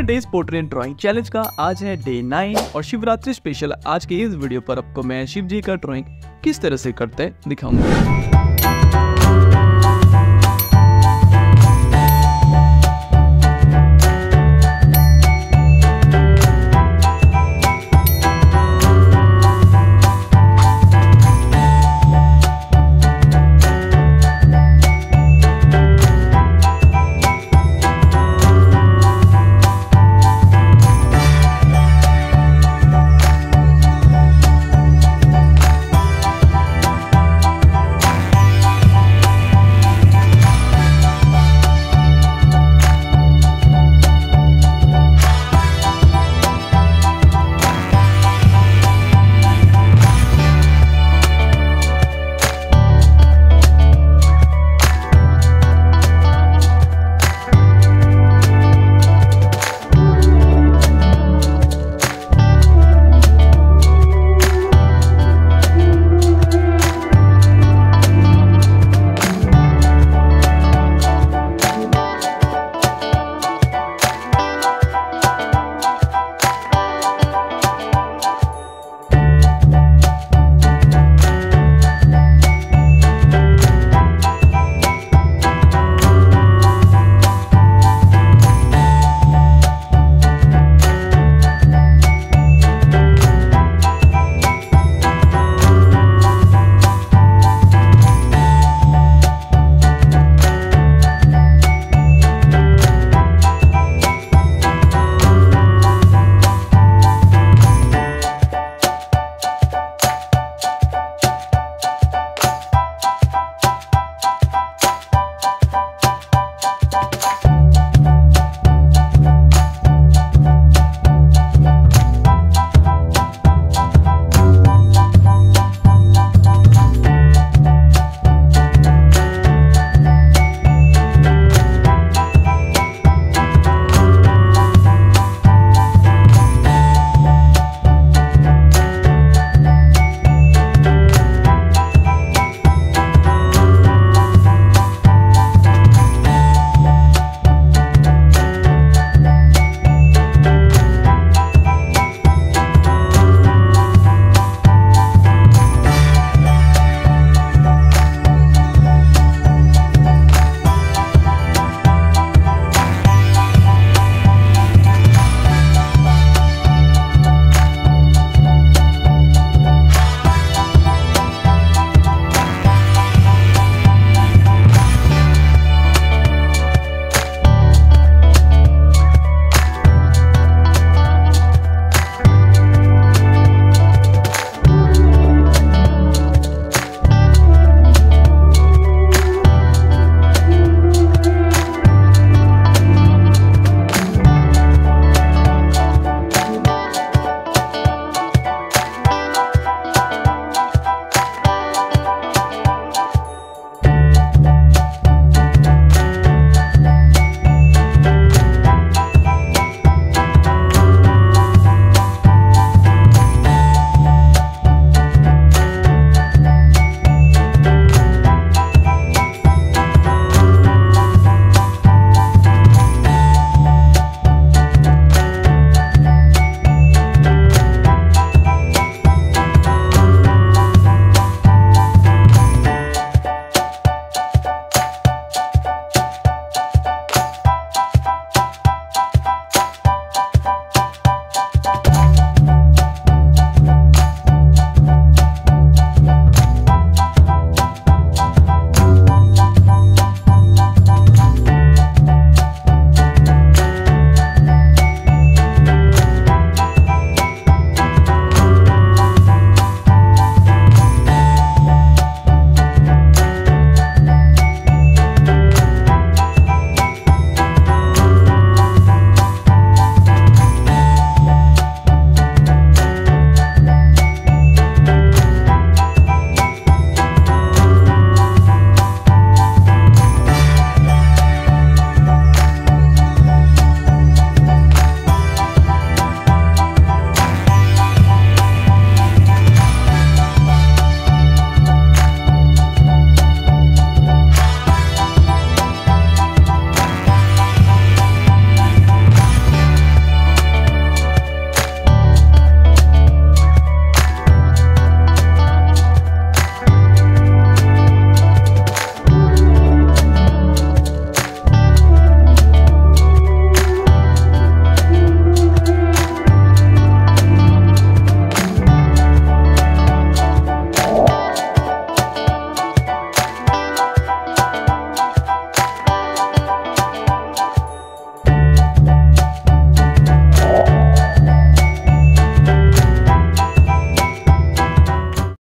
Hundred days portrait drawing challenge का आज है डे नाइन और शिवरात्रि स्पेशल आज के इस वीडियो पर आपको मैं शिव जी का ड्राइंग किस तरह से करते दिखाऊँगा।